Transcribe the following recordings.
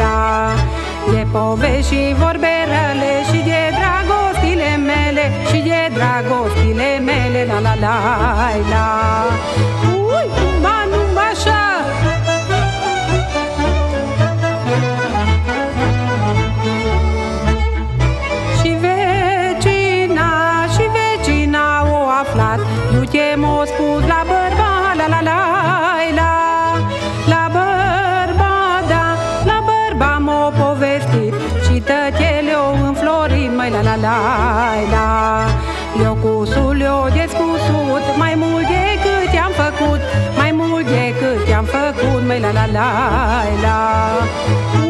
la E povești și vorbe rele Și de dragostile mele Și de dragostile mele La la la la la la la. La Eu cusul eu descusut Mai mult decât i-am făcut Mai mult decât i-am făcut, măi la la la la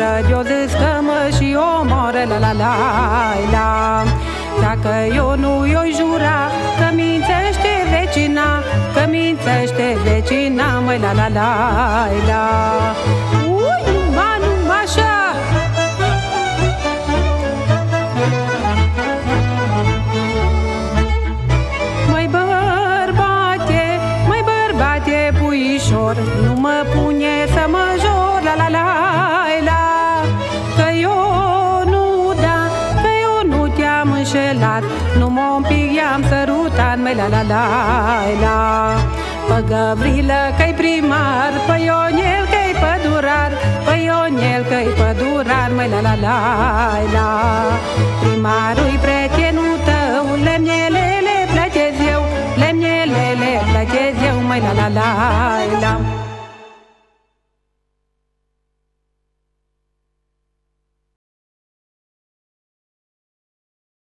capul moară De-o zis că mă și omoră, la la la la. Dacă eu nu i-o jura Că mințește vecina Că mințește vecina, măi, la la la la. Ui, numai, numai așa. Mai bărbate, mai bărbate puișor Nu înșelat. Nu mă un pic i-am sărutat, mai la la la la Pe Gavrilă că-i primar, pe Ionel că-i pădurar Pe Ionel că-i pădurar, mai la la la la. Primarul-i prietenul tău, lemnelele plătez eu Lemnelele plătez eu, mai la la la la